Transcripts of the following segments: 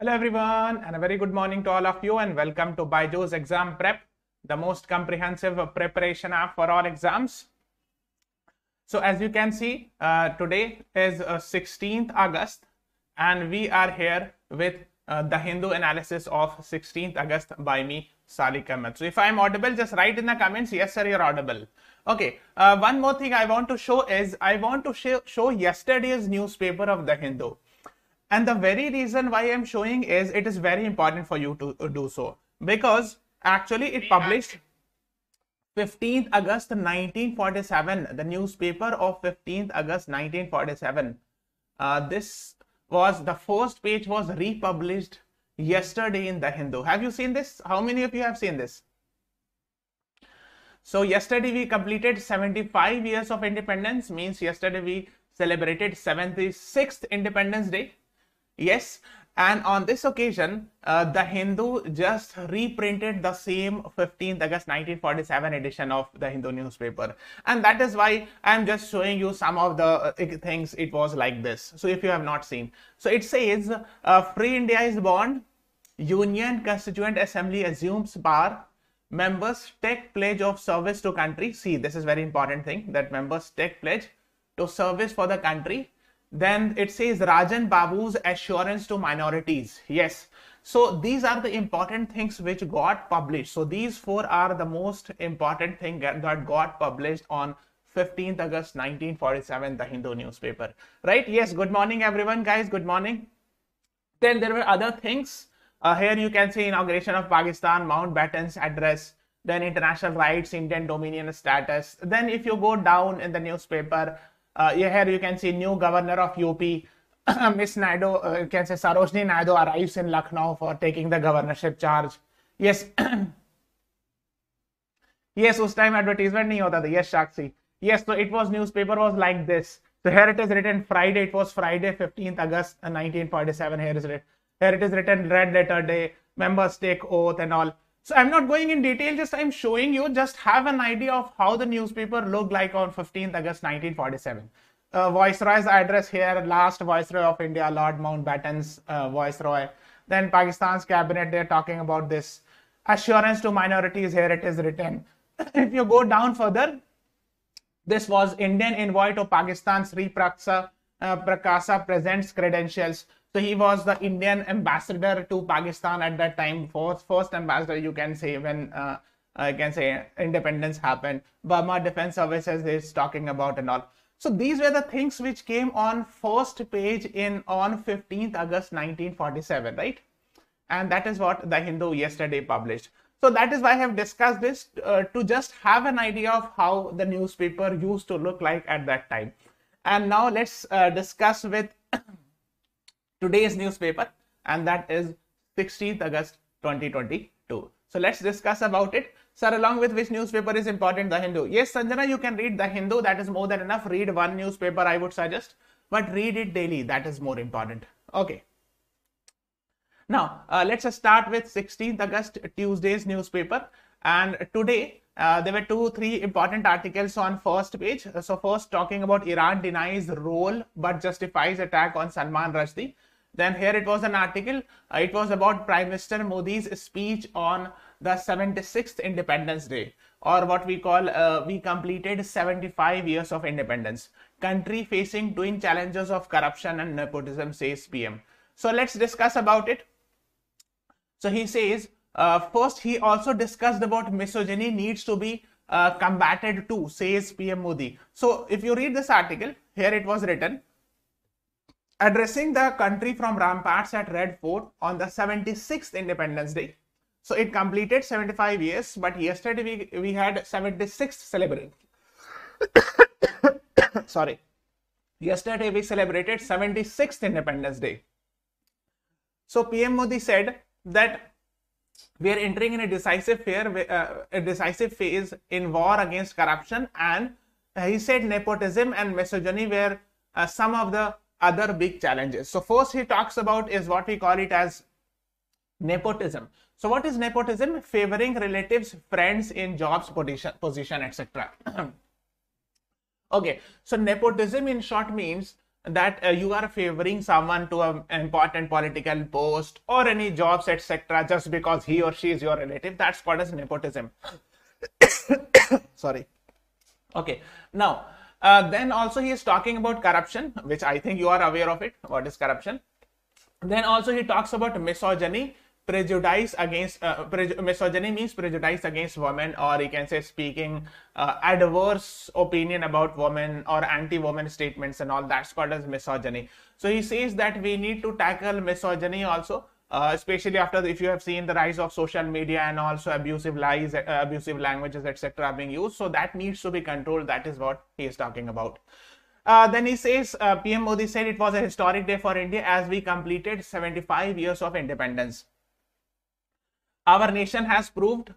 Hello everyone and a very good morning to all of you and welcome to Byju's Exam Prep, the most comprehensive preparation app for all exams. So as you can see, uh, today is uh, 16th August and we are here with uh, the Hindu analysis of 16th August by me, Salik Ahmed. So if I am audible, just write in the comments, yes sir, you're audible. Okay, uh, one more thing I want to show is I want to show, show yesterday's newspaper of the Hindu. And the very reason why I'm showing is it is very important for you to do so because actually it published 15th August 1947, the newspaper of 15th August 1947. Uh, this was the first page was republished yesterday in the Hindu. Have you seen this? How many of you have seen this? So yesterday we completed 75 years of independence means yesterday we celebrated 76th Independence Day Yes, and on this occasion, uh, the Hindu just reprinted the same 15th August 1947 edition of the Hindu newspaper. And that is why I'm just showing you some of the uh, things it was like this. So if you have not seen. So it says, uh, Free India is born, Union Constituent Assembly assumes power, members take pledge of service to country. See, this is very important thing that members take pledge to service for the country then it says Rajan Babu's assurance to minorities. Yes. So these are the important things which got published. So these four are the most important thing that got published on 15th August 1947, the Hindu newspaper. Right? Yes. Good morning, everyone, guys. Good morning. Then there were other things. Uh, here you can see inauguration of Pakistan, Mountbatten's address, then international rights, Indian dominion status. Then if you go down in the newspaper, here you can see new governor of UP, Miss Naidu, uh, you can say Sarojini Naidu arrives in Lucknow for taking the governorship charge. Yes. yes, उस time advertisement नहीं होता था. Yes, Shakshi. Yes, so it was newspaper was like this. So here it is written Friday. It was Friday, 15th August 1947. Here is it. Here it is written Red Letter Day. Members take oath and all. So I'm not going in detail, just I'm showing you, just have an idea of how the newspaper looked like on 15th August 1947. Uh, Viceroy's address here, last Viceroy of India, Lord Mountbatten's uh, Viceroy. Then Pakistan's cabinet, they're talking about this. Assurance to minorities, here it is written. if you go down further, this was Indian envoy to Pakistan, Sri Praksa, uh, Prakasa presents credentials. So he was the Indian ambassador to Pakistan at that time, first, first ambassador you can say when uh, I can say independence happened. Burma Defense Services is talking about and all. So these were the things which came on first page in on 15th August 1947, right? And that is what the Hindu yesterday published. So that is why I have discussed this uh, to just have an idea of how the newspaper used to look like at that time. And now let's uh, discuss with today's newspaper and that is 16th August 2022. So let's discuss about it. Sir, along with which newspaper is important? The Hindu. Yes, Sanjana, you can read The Hindu. That is more than enough. Read one newspaper, I would suggest. But read it daily. That is more important. Okay. Now, uh, let's start with 16th August, Tuesday's newspaper. And today, uh, there were two, three important articles on first page. So first talking about Iran denies role but justifies attack on Salman Rushdie. Then here it was an article. Uh, it was about Prime Minister Modi's speech on the 76th Independence Day, or what we call uh, we completed 75 years of independence. Country facing twin challenges of corruption and nepotism, says PM. So let's discuss about it. So he says uh, first he also discussed about misogyny needs to be uh, combated too, says PM Modi. So if you read this article, here it was written addressing the country from ramparts at Red Fort on the 76th Independence Day. So it completed 75 years, but yesterday we, we had 76th celebration. Sorry. Yesterday we celebrated 76th Independence Day. So PM Modi said that we are entering in a decisive phase, uh, a decisive phase in war against corruption, and he said nepotism and misogyny were uh, some of the other big challenges. So first he talks about is what we call it as nepotism. So what is nepotism? Favoring relatives, friends in jobs, position, position etc. okay, so nepotism in short means that uh, you are favoring someone to an important political post or any jobs, etc., just because he or she is your relative. That's called as nepotism. Sorry. Okay. Now, uh, then also he is talking about corruption, which I think you are aware of it. What is corruption? Then also he talks about misogyny prejudice against uh, misogyny means prejudice against women or you can say speaking uh, adverse opinion about women or anti-woman statements and all that's called as misogyny so he says that we need to tackle misogyny also uh, especially after if you have seen the rise of social media and also abusive lies uh, abusive languages etc are being used. So that needs to be controlled. That is what he is talking about. Uh, then he says, uh, PM Modi said it was a historic day for India as we completed 75 years of independence. Our nation has proved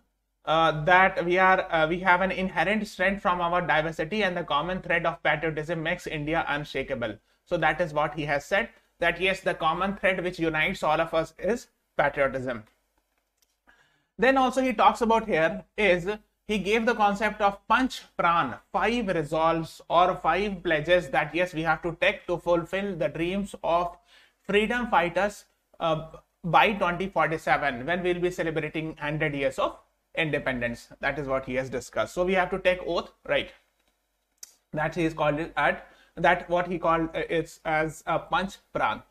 uh, that we are uh, we have an inherent strength from our diversity and the common thread of patriotism makes India unshakable. So that is what he has said that yes, the common thread which unites all of us is patriotism. Then also he talks about here is he gave the concept of Panch Pran, five resolves or five pledges that yes, we have to take to fulfill the dreams of freedom fighters uh, by 2047 when we'll be celebrating 100 years of independence. That is what he has discussed. So we have to take oath, right? That he is called it at that what he called uh, it's as a Panch Pran.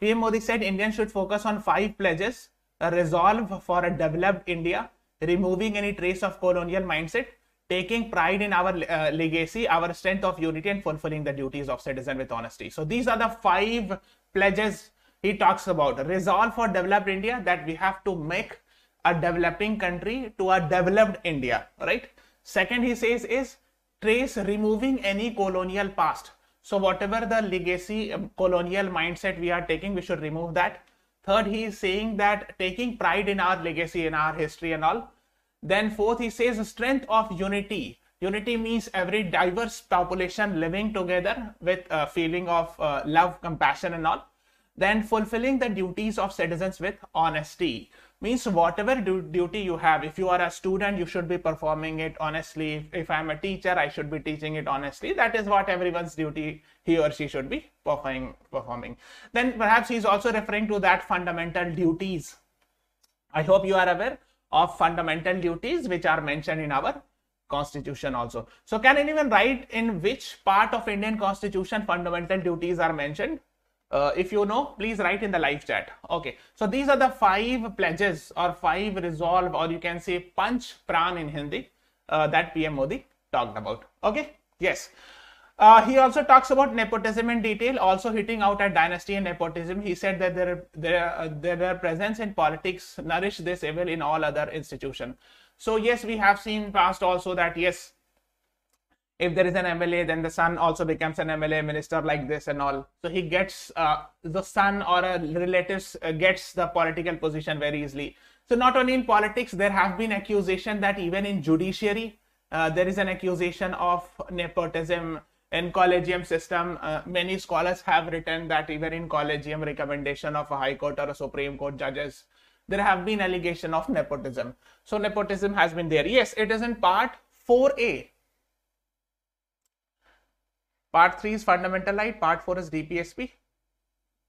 PM Modi said Indians should focus on five pledges: a resolve for a developed India, removing any trace of colonial mindset, taking pride in our uh, legacy, our strength of unity, and fulfilling the duties of citizen with honesty. So these are the five pledges he talks about resolve for developed India that we have to make a developing country to a developed India, right? Second, he says is trace removing any colonial past. So whatever the legacy um, colonial mindset we are taking, we should remove that. Third, he is saying that taking pride in our legacy, in our history and all. Then fourth, he says strength of unity. Unity means every diverse population living together with a feeling of uh, love, compassion and all. Then fulfilling the duties of citizens with honesty means whatever du duty you have, if you are a student, you should be performing it honestly. If, if I'm a teacher, I should be teaching it honestly. That is what everyone's duty he or she should be performing. performing. Then perhaps he's also referring to that fundamental duties. I hope you are aware of fundamental duties which are mentioned in our constitution also. So can anyone write in which part of Indian constitution fundamental duties are mentioned? Uh, if you know, please write in the live chat. Okay, so these are the five pledges or five resolve or you can say Panch Pran in Hindi uh, that PM Modi talked about. Okay, yes. Uh, he also talks about nepotism in detail, also hitting out at dynasty and nepotism. He said that their their uh, their presence in politics nourish this evil in all other institution. So yes, we have seen past also that yes, if there is an MLA, then the son also becomes an MLA minister like this and all. So he gets uh, the son or a relatives uh, gets the political position very easily. So not only in politics, there have been accusation that even in judiciary, uh, there is an accusation of nepotism in collegium system. Uh, many scholars have written that even in collegium recommendation of a high court or a supreme court judges, there have been allegation of nepotism. So nepotism has been there. Yes, it is in part 4A Part 3 is fundamental right. Part 4 is DPSP.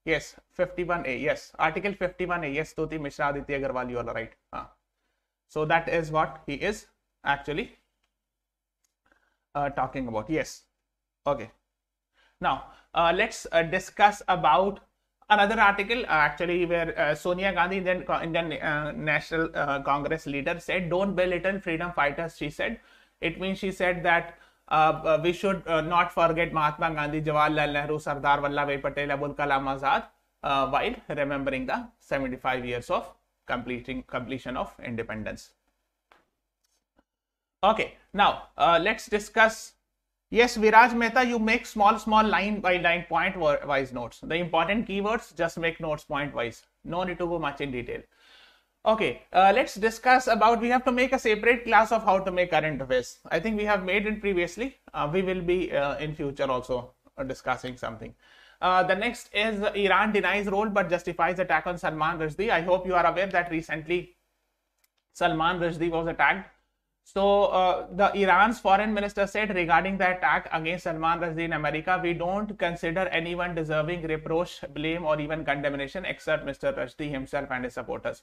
Yes, 51A. Yes, Article 51A. Yes, Stuti Mishra Aditya Agarwal, you are right. Uh, so that is what he is actually uh, talking about. Yes. Okay. Now, uh, let's uh, discuss about another article uh, actually where uh, Sonia Gandhi, Indian, Indian uh, National Congress leader said, don't belittle freedom fighters, she said. It means she said that uh, uh, we should uh, not forget Mahatma Gandhi, Jawaharlal Nehru, Sardar Vallabhbhai Patel, Abul Kalam Azad while remembering the 75 years of completing completion of independence. Okay, now uh, let's discuss. Yes, Viraj Mehta, you make small, small line by line point wise notes. The important keywords, just make notes point wise. No need to go much in detail. Okay, uh, let's discuss about, we have to make a separate class of how to make current affairs. I think we have made it previously. Uh, we will be uh, in future also uh, discussing something. Uh, the next is Iran denies role but justifies attack on Salman Rushdie. I hope you are aware that recently Salman Rushdie was attacked. So uh, the Iran's foreign minister said regarding the attack against Salman Rushdie in America, we don't consider anyone deserving reproach, blame, or even condemnation except Mr. Rushdie himself and his supporters.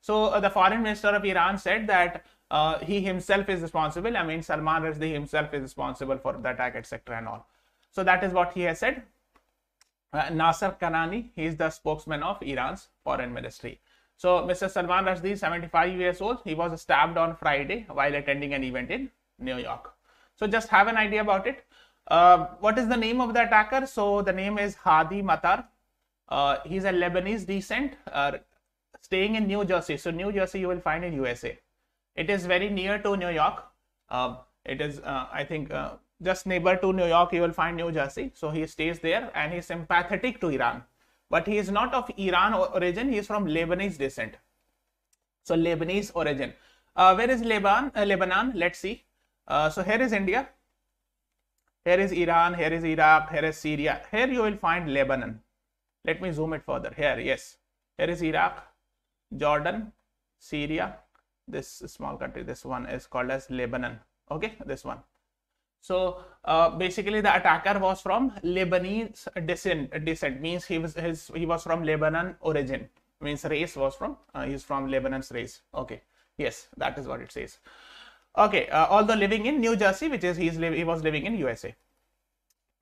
So uh, the foreign minister of Iran said that uh, he himself is responsible. I mean, Salman Rushdie himself is responsible for the attack, etc. and all. So that is what he has said. Uh, Nasser Kanani, he is the spokesman of Iran's foreign ministry. So Mr. Salman Rushdie, 75 years old, he was stabbed on Friday while attending an event in New York. So just have an idea about it. Uh, what is the name of the attacker? So the name is Hadi Matar. Uh, he's a Lebanese descent, uh, staying in New Jersey. So New Jersey you will find in USA. It is very near to New York. Uh, it is, uh, I think, uh, just neighbor to New York. You will find New Jersey. So he stays there and he's sympathetic to Iran but he is not of Iran origin. He is from Lebanese descent. So Lebanese origin. Uh, where is Lebanon? Uh, Lebanon. Let's see. Uh, so here is India. Here is Iran. Here is Iraq. Here is Syria. Here you will find Lebanon. Let me zoom it further. Here, yes. Here is Iraq, Jordan, Syria. This small country. This one is called as Lebanon. Okay, this one. So uh, basically, the attacker was from Lebanese descent. Descent means he was his he was from Lebanon origin. Means race was from uh, he's from Lebanon's race. Okay, yes, that is what it says. Okay, uh, although living in New Jersey, which is he's he was living in USA.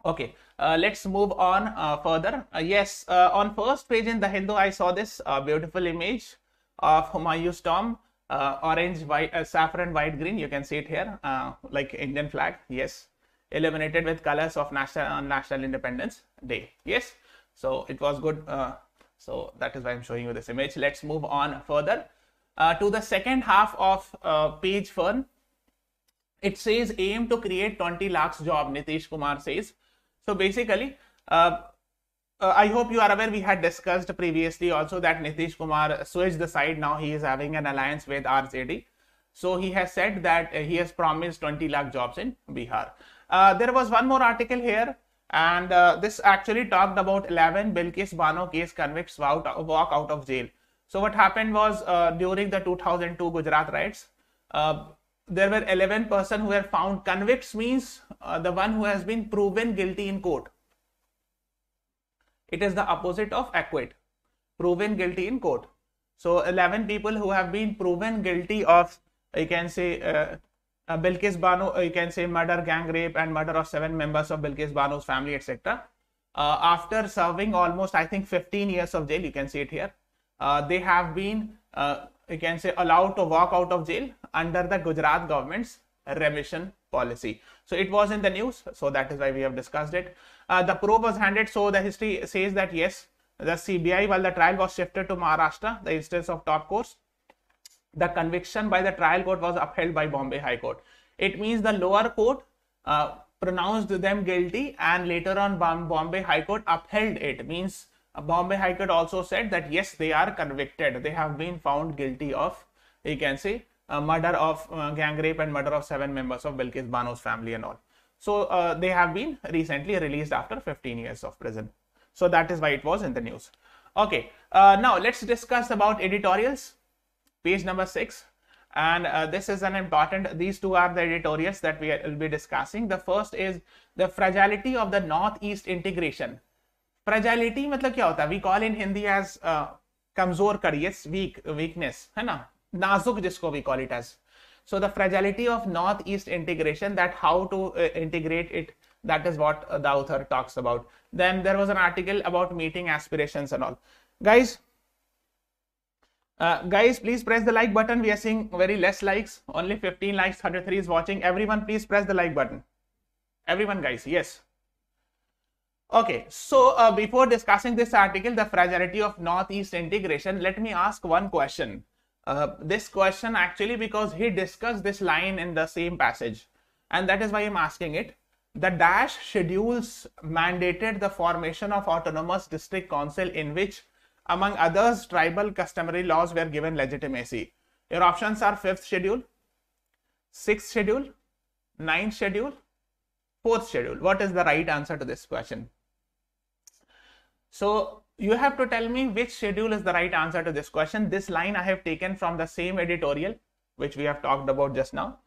Okay, uh, let's move on uh, further. Uh, yes, on first page in the Hindu, I saw this beautiful image of Humayun's tomb uh, orange, white, uh, saffron, white, green. You can see it here, uh, like Indian flag. Yes, illuminated with colors of national national independence day. Yes, so it was good. Uh, so that is why I'm showing you this image. Let's move on further uh, to the second half of uh, page one. It says aim to create 20 lakhs job. Nitish Kumar says. So basically, uh, I hope you are aware we had discussed previously also that Nitish Kumar switched the side. Now he is having an alliance with RJD. So he has said that uh, he has promised 20 lakh jobs in Bihar. Uh, there was one more article here and uh, this actually talked about 11 Bilkis Bano case convicts walk out of jail. So what happened was uh, during the 2002 Gujarat riots, uh, there were 11 person who were found convicts means the one who has been proven guilty in court it is the opposite of acquit, proven guilty in court. So 11 people who have been proven guilty of, you can say, uh, uh, Bilkis Bano, uh, you can say murder, gang rape, and murder of seven members of Bilkis Bano's family, etc. Uh, after serving almost, I think, 15 years of jail, you can see it here, uh, they have been, uh, you can say, allowed to walk out of jail under the Gujarat government's remission policy. So it was in the news, so that is why we have discussed it. Uh, the probe was handed, so the history says that yes, the CBI, while the trial was shifted to Maharashtra, the instance of top course, the conviction by the trial court was upheld by Bombay High Court. It means the lower court uh, pronounced them guilty and later on Bombay High Court upheld it. Means Bombay High Court also said that yes, they are convicted. They have been found guilty of, you can say, uh, murder of uh, gang rape and murder of seven members of Bilkis Bano's family and all. So uh, they have been recently released after 15 years of prison. So that is why it was in the news. Okay, uh, now let's discuss about editorials. Page number six. And uh, this is an important, these two are the editorials that we will be discussing. The first is the fragility of the Northeast integration. Fragility मतलब क्या होता है? Call in Hindi as uh, कमज़ोर कड़ी, weak, weakness, है ना? नाजुक जिसको call it as. So the fragility of Northeast integration, that how to uh, integrate it, that is what uh, the author talks about. Then there was an article about meeting aspirations and all. Guys, uh, guys, please press the like button. We are seeing very less likes, only 15 likes, 33 is watching. Everyone, please press the like button. Everyone, guys, yes. Okay, so uh, before discussing this article, the fragility of Northeast integration, let me ask one question. Uh, this question actually because he discussed this line in the same passage and that is why I'm asking it. The Dash schedules mandated the formation of autonomous district council in which among others tribal customary laws were given legitimacy. Your options are fifth schedule, sixth schedule, ninth schedule, fourth schedule. What is the right answer to this question? So you have to tell me which schedule is the right answer to this question. This line I have taken from the same editorial, which we have talked about just now.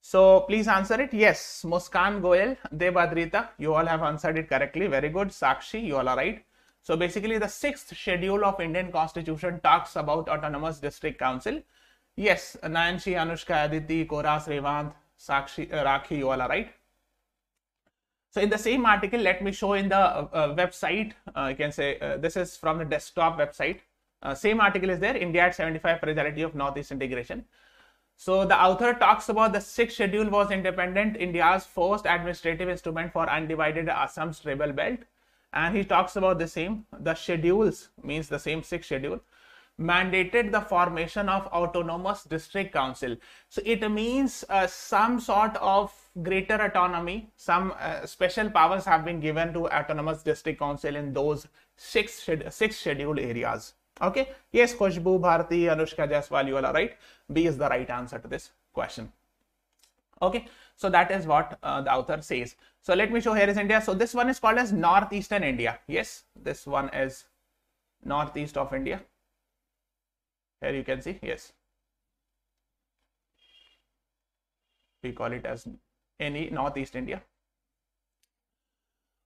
So please answer it. Yes, Muskan Goyal, Debadrita, you all have answered it correctly. Very good. Sakshi, you all are right. So basically the sixth schedule of Indian constitution talks about autonomous district council. Yes, Nancy, Anushka, Aditi, Koras, Revant, Sakshi, uh, Rakhi, you all are right. So in the same article, let me show in the uh, uh, website, uh, you can say uh, this is from the desktop website. Uh, same article is there, India at 75 fragility of Northeast integration. So the author talks about the sixth schedule was independent India's first administrative instrument for undivided Assam's tribal belt. And he talks about the same, the schedules means the same sixth schedule mandated the formation of autonomous district council. So it means uh, some sort of greater autonomy, some uh, special powers have been given to autonomous district council in those six, six scheduled areas. Okay. Yes, Khushbu, Bharti, Anushka Jaiswal, you all are right. B is the right answer to this question. Okay. So that is what uh, the author says. So let me show here is India. So this one is called as Northeastern India. Yes, this one is Northeast of India. Here you can see, yes. We call it as any Northeast India.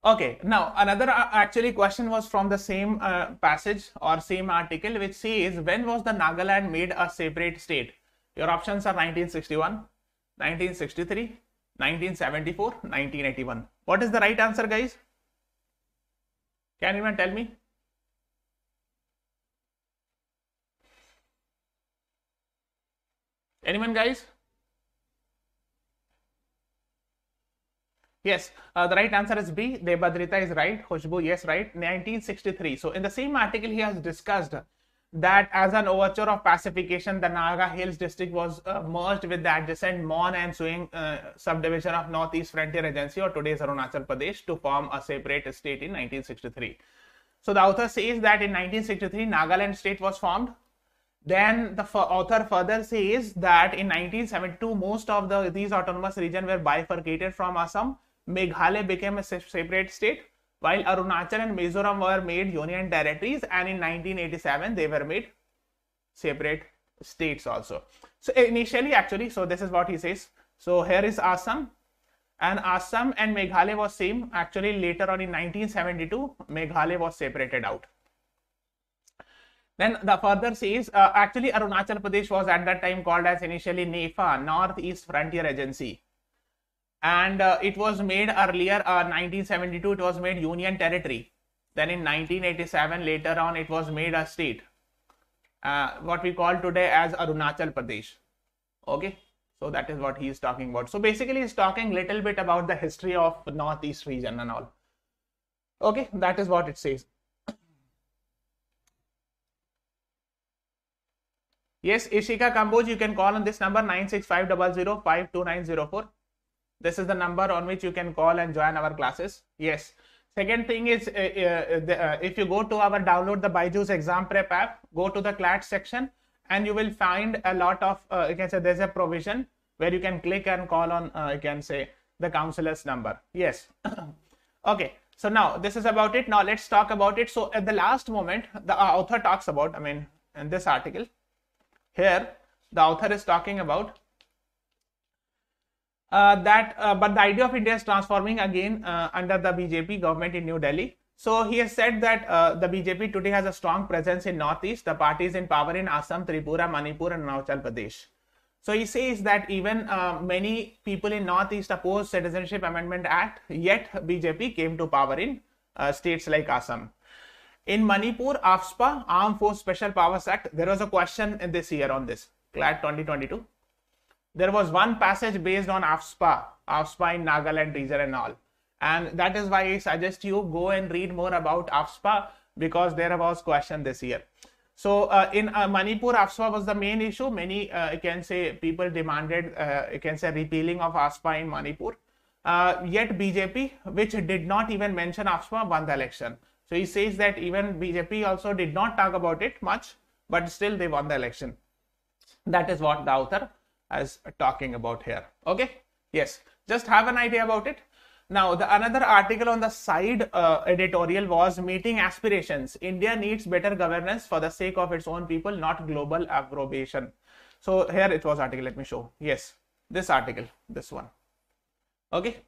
Okay, now another uh, actually question was from the same uh, passage or same article which says when was the Nagaland made a separate state? Your options are 1961, 1963, 1974, 1981. What is the right answer guys? Can anyone tell me? Anyone guys? Yes, uh, the right answer is B. Debadrita is right. Khushbu, yes, right. 1963. So in the same article, he has discussed that as an overture of pacification, the Naga Hills district was uh, merged with the adjacent Mon and Suing uh, subdivision of Northeast Frontier Agency or today's Arunachal Pradesh to form a separate state in 1963. So the author says that in 1963, Nagaland state was formed. Then the author further says that in 1972, most of the these autonomous regions were bifurcated from Assam Meghalaya became a separate state, while Arunachal and Mizoram were made union territories, and in 1987 they were made separate states also. So initially, actually, so this is what he says. So here is Assam, and Assam and Meghalaya was same. Actually, later on in 1972, Meghalaya was separated out. Then the further says, uh, actually Arunachal Pradesh was at that time called as initially NEFA, Northeast Frontier Agency. And uh, it was made earlier uh, 1972 it was made union territory. Then in 1987 later on it was made a state uh, what we call today as arunachal pradesh. Okay? So that is what he is talking about. So basically he's talking little bit about the history of northeast region and all. Okay? That is what it says yes ishika kamboj you can call on this number 96500 this is the number on which you can call and join our classes. Yes. Second thing is, uh, uh, the, uh, if you go to our download the Byju's exam prep app, go to the class section and you will find a lot of, uh, you can say there's a provision where you can click and call on, uh, you can say the counselor's number. Yes. okay. So now this is about it. Now let's talk about it. So at the last moment, the author talks about, I mean, in this article here, the author is talking about uh, that uh, but the idea of India is transforming again uh, under the BJP government in New Delhi. So he has said that uh, the BJP today has a strong presence in Northeast. The party is in power in Assam, Tripura, Manipur, and Arunachal Pradesh. So he says that even uh, many people in Northeast oppose Citizenship Amendment Act, yet BJP came to power in uh, states like Assam. In Manipur, AFSPA, Armed Force Special Powers Act, there was a question in this year on this, CLAT 2022 there was one passage based on AFSPA, AFSPA in Nagaland region and all. And that is why I suggest you go and read more about AFSPA because there was question this year. So uh, in uh, Manipur, AFSPA was the main issue. Many, uh, you can say, people demanded, uh, you can say, repealing of AFSPA in Manipur. Uh, yet BJP, which did not even mention AFSPA, won the election. So he says that even BJP also did not talk about it much, but still they won the election. That is what the author is talking about here. Okay. Yes. Just have an idea about it. Now, the another article on the side uh, editorial was meeting aspirations. India needs better governance for the sake of its own people, not global approbation. So here it was article. Let me show. Yes. this article, this one. Okay.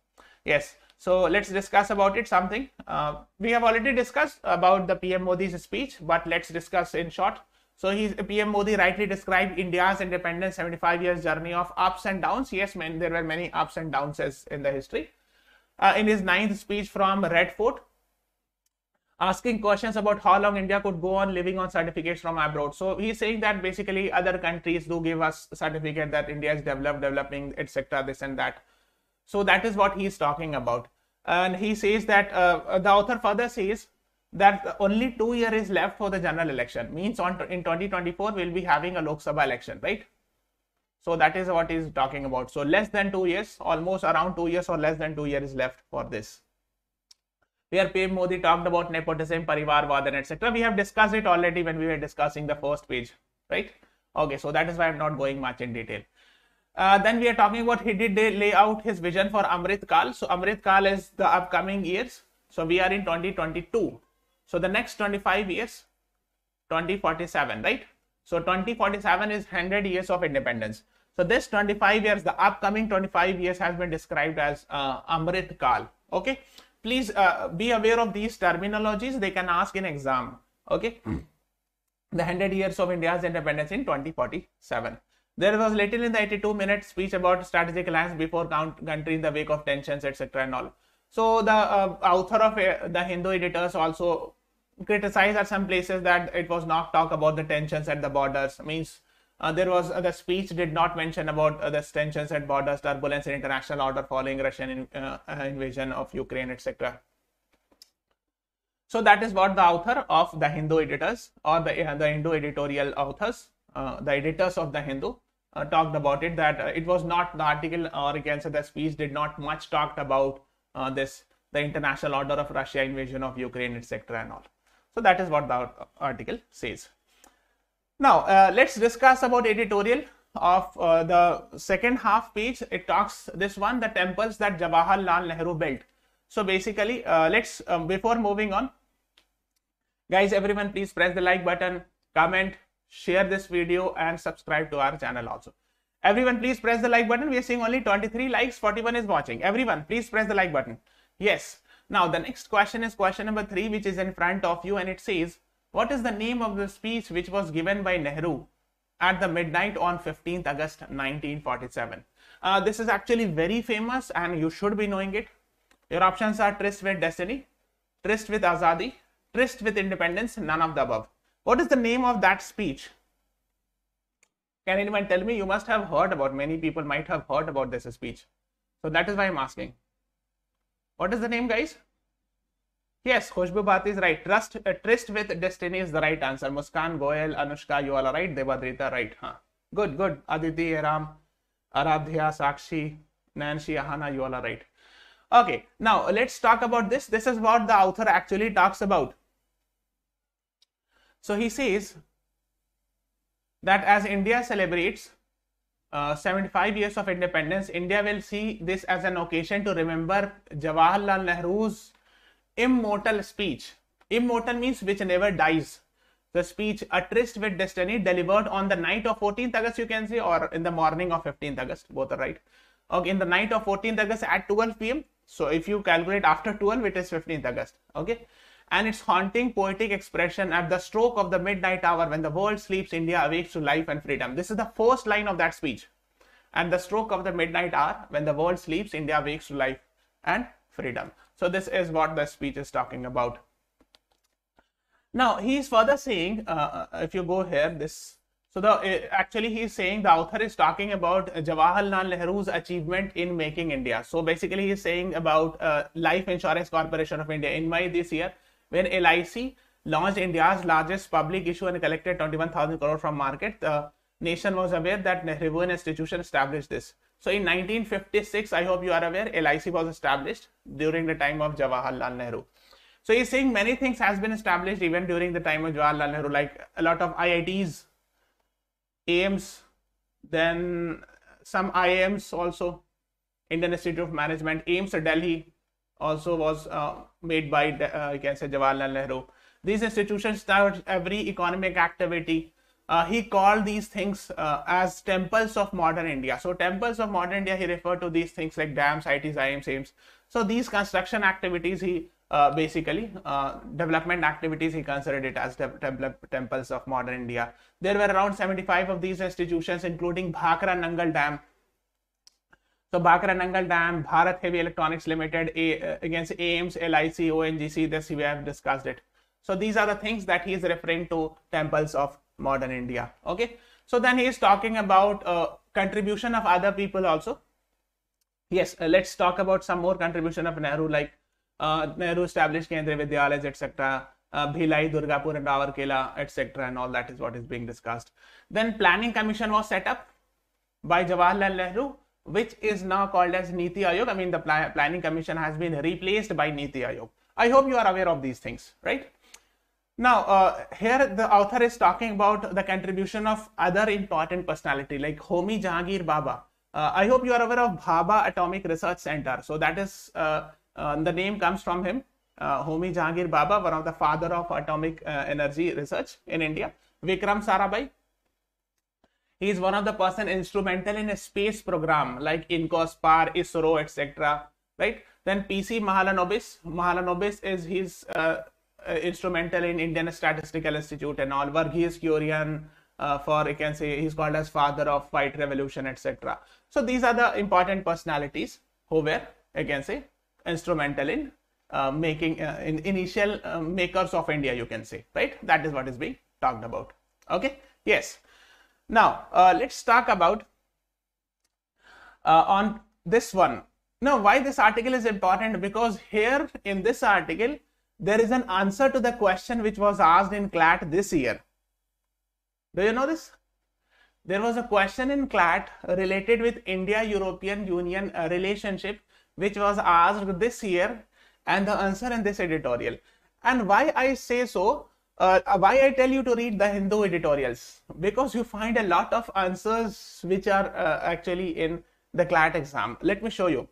Yes. So let's discuss about it something. Uh, we have already discussed about the PM Modi's speech, but let's discuss in short. So he's PM Modi rightly described India's independence 75 years journey of ups and downs. Yes, man, there were many ups and downs as in the history. Uh, in his ninth speech from Red Fort, asking questions about how long India could go on living on certificates from abroad. So he's saying that basically other countries do give us certificate that India is developed, developing, etc. This and that. So that is what he is talking about. And he says that uh, the author further says that only two years is left for the general election. Means on in 2024 we'll be having a Lok Sabha election, right? So that is what he's talking about. So less than two years, almost around two years or less than two years is left for this where PM Modi talked about nepotism, parivarvad, and etc. We have discussed it already when we were discussing the first page, right? Okay, so that is why I'm not going much in detail. Uh, then we are talking about he did lay out his vision for Amrit Kal. So Amrit Kal is the upcoming years. So we are in 2022. So the next 25 years, 2047, right? So 2047 is 100 years of independence. So this 25 years, the upcoming 25 years has been described as uh, Amrit Kal. Okay please uh, be aware of these terminologies they can ask in exam okay mm. the 100 years of india's independence in 2047 there was little in the 82 minute speech about strategic alliance before country in the wake of tensions etc and all so the uh, author of uh, the hindu editors also criticized at some places that it was not talk about the tensions at the borders means uh, there was uh, the speech did not mention about uh, the tensions at borders, turbulence in international order following Russian in, uh, invasion of Ukraine, etc. So that is what the author of the Hindu editors or the the Hindu editorial authors, the editors of the Hindu, talked about it. That it was not the article or you can the speech did not much talked about this the international order of Russia invasion of Ukraine, etc. and all. So that is what the article says. Now, uh, let's discuss about editorial of uh, the second half page. It talks this one, the temples that Jawaharlal Nehru built. So basically, uh, let's, um, before moving on, guys, everyone please press the like button, comment, share this video and subscribe to our channel also. Everyone please press the like button. We are seeing only 23 likes, 41 is watching. Everyone please press the like button. Yes. Now the next question is question number three, which is in front of you and it says, what is the name of the speech which was given by Nehru at the midnight on 15th August 1947? Uh, this is actually very famous and you should be knowing it. Your options are tryst with destiny, tryst with azadi, tryst with independence, none of the above. What is the name of that speech? Can anyone tell me? You must have heard about, many people might have heard about this speech. So that is why I'm asking. What is the name guys? Yes, Khushbu Bhat is right. Trust, uh, tryst with destiny is the right answer. Muskan, Goel, Anushka, you all are right. Devadrita, right. Huh. Good, good. Aditi, Aram, Aradhya, Sakshi, Nancy, Ahana, you all are right. Okay, now let's talk about this. This is what the author actually talks about. So he says that as India celebrates uh, 75 years of independence, India will see this as an occasion to remember Jawaharlal Nehru's immortal speech. Immortal means which never dies. The speech, A Tryst with Destiny, delivered on the night of 14th August, you can say, or in the morning of 15th August, both are right. Okay, in the night of 14th August at 12 pm. So if you calculate after 12, it is 15th August. Okay. And its haunting poetic expression at the stroke of the midnight hour when the world sleeps, India awakes to life and freedom. This is the first line of that speech. At the stroke of the midnight hour when the world sleeps, India awakes to life and freedom. So this is what the speech is talking about. Now he is further saying, uh, uh if you go here, this so the uh, actually he is saying the author is talking about Jawaharlal Nehru's achievement in making India. So basically he is saying about uh, Life Insurance Corporation of India in May this year when LIC launched India's largest public issue and collected 21,000 crore from market. The nation was aware that Nehru institution established this. So in 1956, I hope you are aware, LIC was established during the time of Jawaharlal Nehru. So he's saying many things has been established even during the time of Jawaharlal Nehru, like a lot of IITs, AIIMS, then some IIMs also, Indian Institute of Management, AIIMS Delhi also was uh, made by, uh, you can say Jawaharlal Nehru. These institutions start every economic activity uh, he called these things uh, as temples of modern India. So temples of modern India, he referred to these things like dams, ITs, IMCs. So these construction activities, he uh, basically uh, development activities, he considered it as temples of modern India. There were around 75 of these institutions, including Bhakra Nangal Dam. So Bhakra Nangal Dam, Bharat Heavy Electronics Limited, A, uh, against AIIMS, LIC, ONGC, this we have discussed it. So these are the things that he is referring to temples of modern India. Okay. So then he is talking about uh, contribution of other people also. Yes, uh, let's talk about some more contribution of Nehru like uh, Nehru established Kendriya Vidyalayas etc. Uh, Bhilai, Durgapur and Rourkela etc. and all that is what is being discussed. Then planning commission was set up by Jawaharlal Nehru which is now called as Niti Aayog. I mean the pl planning commission has been replaced by Niti Aayog. I hope you are aware of these things, right? Now, uh, here the author is talking about the contribution of other important personality like Homi Jahangir Bhabha. Uh, I hope you are aware of Bhabha Atomic Research Center. So that is, uh, uh the name comes from him, uh, Homi Jahangir Bhabha, one of the father of atomic uh, energy research in India. Vikram Sarabhai, he is one of the person instrumental in a space program like INCOSPAR, ISRO, etc. Right? Then PC Mahalanobis. Mahalanobis is his uh, instrumental in Indian Statistical Institute and all. Verghese Kurien, uh, for you can say he's called as father of white revolution, etc. So these are the important personalities who were, you can say, instrumental in uh, making uh, in initial uh, makers of India, you can say, right? That is what is being talked about. Okay. Yes. Now uh, let's talk about on this one. Now, why this article is important? Because here in this article, there is an answer to the question which was asked in CLAT this year. Do you know this? There was a question in CLAT related with India-European Union uh, relationship which was asked this year and the answer in this editorial. And why I say so, uh, why I tell you to read the Hindu editorials? Because you find a lot of answers which are uh, actually in the CLAT exam. Let me show you.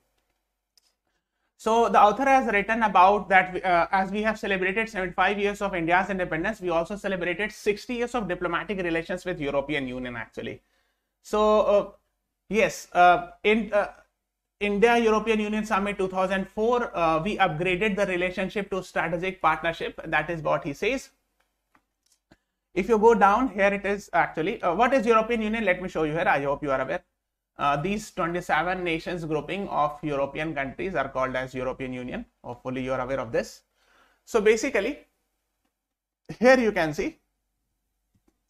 So the author has written about that uh, as we have celebrated 75 years of India's independence, we also celebrated 60 years of diplomatic relations with European Union actually. So uh, yes, uh, in uh, India European Union Summit 2004, uh, we upgraded the relationship to strategic partnership. That is what he says. If you go down here, it is actually uh, what is European Union? Let me show you here. I hope you are aware. Uh, these 27 nations grouping of European countries are called as European Union. Hopefully you are aware of this. So basically, here you can see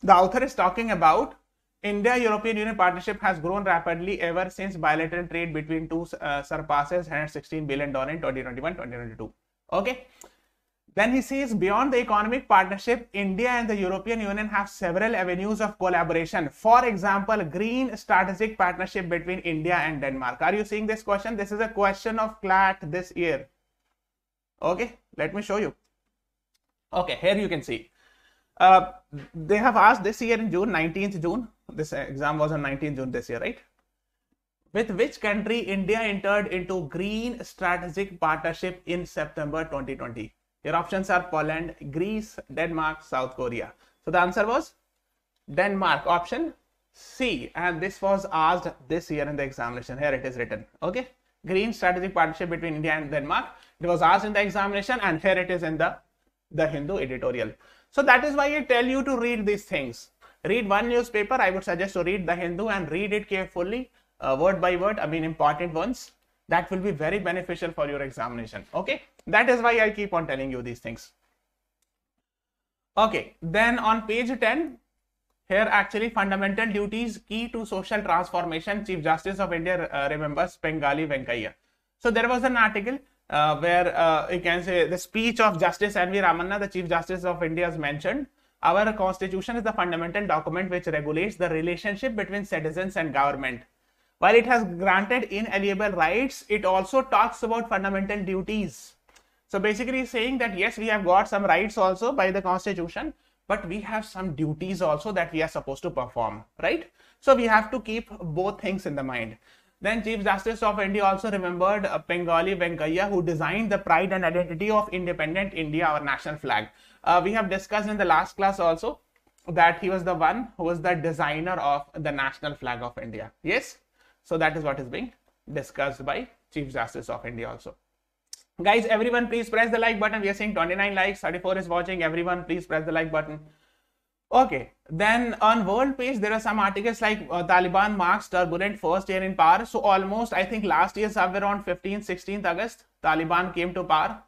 the author is talking about India-European Union partnership has grown rapidly ever since bilateral trade between two uh, surpasses 116 billion dollar in 2021-2022. Okay. Then he says beyond the economic partnership, India and the European Union have several avenues of collaboration. For example, green strategic partnership between India and Denmark. Are you seeing this question? This is a question of CLAT this year. Okay, let me show you. Okay, here you can see. Uh, they have asked this year in June, 19th June. This exam was on 19th June this year, right? With which country India entered into green strategic partnership in September 2020? Your options are Poland, Greece, Denmark, South Korea. So the answer was Denmark, option C. And this was asked this year in the examination. Here it is written. Okay. Green strategic partnership between India and Denmark. It was asked in the examination and here it is in the, the Hindu editorial. So that is why I tell you to read these things. Read one newspaper. I would suggest to read the Hindu and read it carefully, uh, word by word. I mean important ones. That will be very beneficial for your examination. Okay. That is why I keep on telling you these things. Okay, then on page 10, here actually fundamental duties key to social transformation, Chief Justice of India uh, remembers Pingali Venkaiah. So there was an article uh, where uh, you can say the speech of Justice N.V. Ramana, the Chief Justice of India is mentioned. Our constitution is the fundamental document which regulates the relationship between citizens and government. While it has granted inalienable rights, it also talks about fundamental duties. So basically saying that yes, we have got some rights also by the constitution, but we have some duties also that we are supposed to perform, right? So we have to keep both things in the mind. Then Chief Justice of India also remembered uh, Pingali Venkaiah who designed the pride and identity of independent India, our national flag. Uh, we have discussed in the last class also that he was the one who was the designer of the national flag of India. Yes, so that is what is being discussed by Chief Justice of India also. Guys, everyone please press the like button. We are seeing 29 likes, 34 is watching. Everyone please press the like button. Okay, then on world page, there are some articles like uh, Taliban marks turbulent first year in power. So almost, I think last year somewhere around 15th, 16th August, Taliban came to power.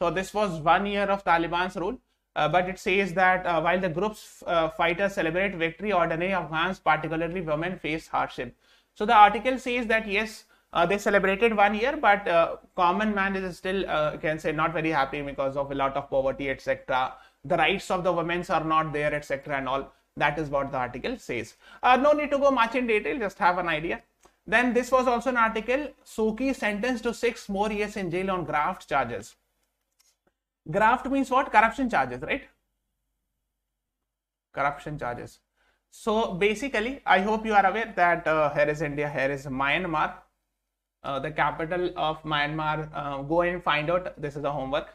So this was one year of Taliban's rule. Uh, but it says that uh, while the group's uh, fighters celebrate victory, ordinary Afghans, particularly women, face hardship. So the article says that yes, uh, they celebrated one year, but uh, common man is still, uh, can say, not very happy because of a lot of poverty, etc the rights of the women are not there, etc. and all. That is what the article says. Uh, no need to go much in detail, just have an idea. Then this was also an article, Suu Kyi sentenced to six more years in jail on graft charges. Graft means what? Corruption charges, right? Corruption charges. So basically, I hope you are aware that uh, here is India, here is Myanmar, uh, the capital of Myanmar. Uh, go and find out. This is the homework.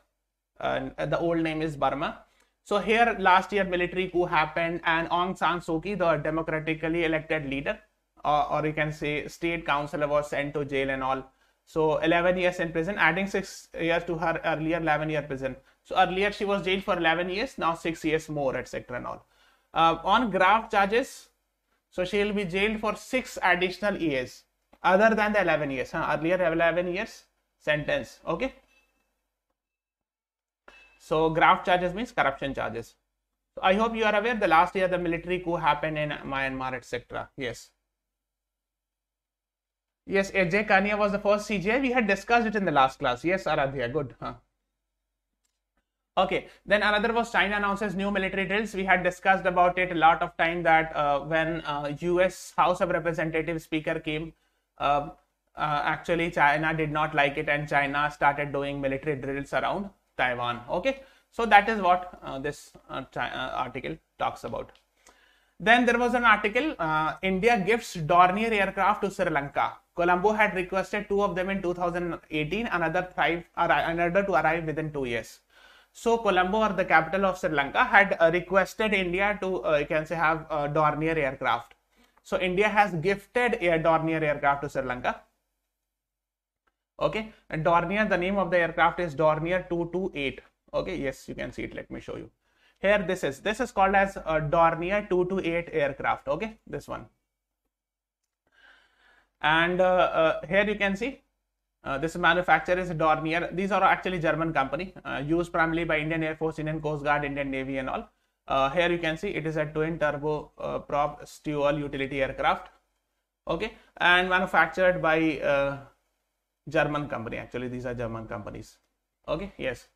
the old name is Burma. So here last year military coup happened and Aung San Suu Kyi, the democratically elected leader, uh, or you can say state councillor was sent to jail and all. So 11 years in prison, adding 6 years to her earlier 11 year prison. So earlier she was jailed for 11 years, now 6 years more, etc. and all. Uh, on graft charges, so she will be jailed for 6 additional years other than the 11 years. Huh? Earlier 11 years sentence. Okay. So graft charges means corruption charges. So I hope you are aware the last year the military coup happened in Myanmar, etc. Yes. Yes, AJ Kania was the first CJI. We had discussed it in the last class. Yes, Aradhya, good. Huh? Okay, then another was China announces new military drills. We had discussed about it a lot of time that uh, when uh, US House of Representatives speaker came, uh, uh, actually China did not like it and China started doing military drills around Taiwan. Okay, so that is what uh, this uh, uh, article talks about. Then there was an article, India gifts Dornier aircraft to Sri Lanka. Colombo had requested two of them in 2018, another five, another to arrive within two years. So Colombo, or the capital of Sri Lanka, had uh, requested India to, uh, you can say, have Dornier aircraft. So India has gifted a Dornier aircraft to Sri Lanka. Okay? And dornier the name of the aircraft is dornier 228 okay? Yes you can see it. Let me show you. Here this is this is called as a dornier 228 aircraft. Okay? This one. And uh, uh, here you can see uh, this manufacturer is dornier these are actually german company uh, used primarily by indian air force indian coast guard indian navy and all uh, here you can see it is a twin turbo uh, prop dual utility aircraft okay and manufactured by German company. Actually, these are German companies. Okay, yes.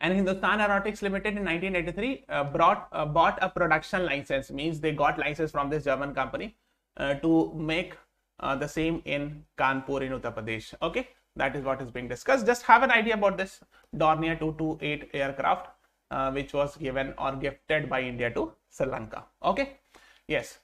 And Hindustan Aeronautics Limited in 1983 uh, brought uh, bought a production license. Means they got license from this German company uh, to make uh, the same in Kanpur in Uttar Pradesh. Okay, that is what is being discussed. Just have an idea about this Dornier 228 aircraft, uh, which was given or gifted by India to Sri Lanka. Okay, yes.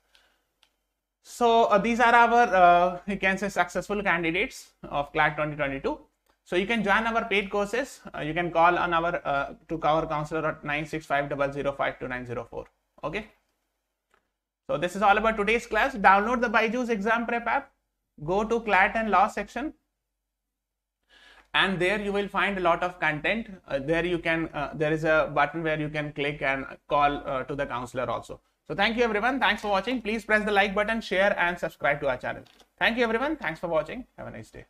So uh, these are our, uh, you can say successful candidates of CLAT 2022. So you can join our paid courses. Uh, you can call on our to our counselor at 965005294. Okay. So this is all about today's class. Download the Byju's exam prep app. Go to CLAT and law section. And there you will find a lot of content. Uh, there you can, uh, there is a button where you can click and call to the counselor also. So thank you everyone. Thanks for watching. Please press the like button, share and subscribe to our channel. Thank you everyone. Thanks for watching. Have a nice day.